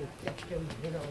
được chặt cho mình cái đầu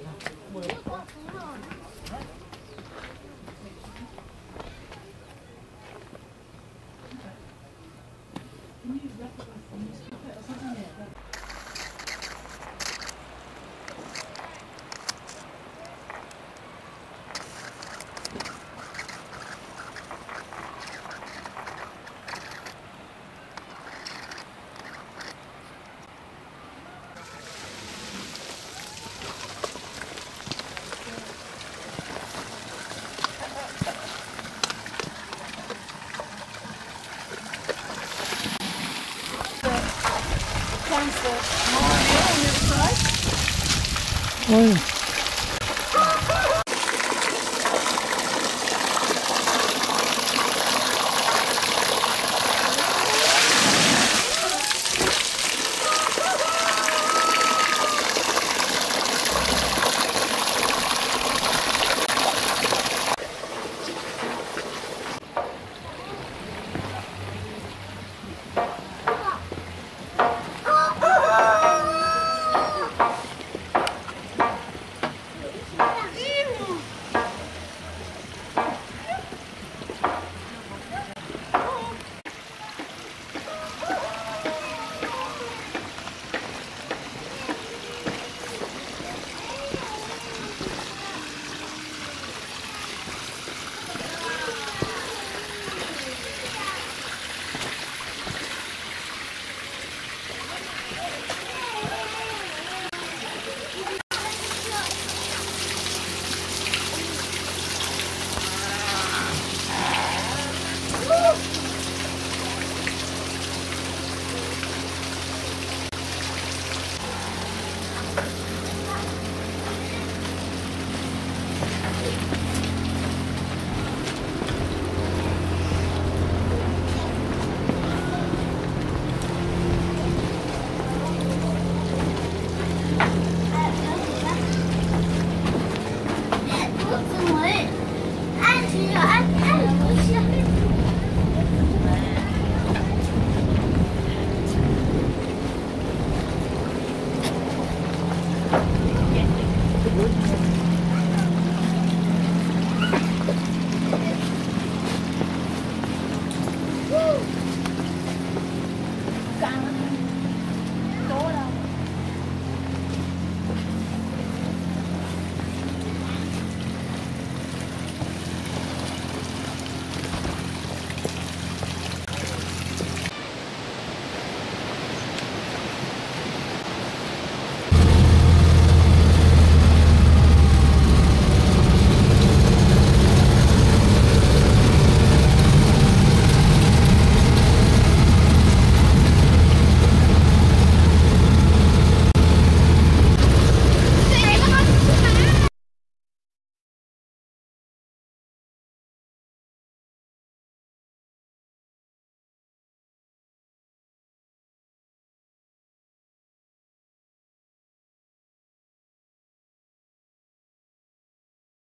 Oh, yeah.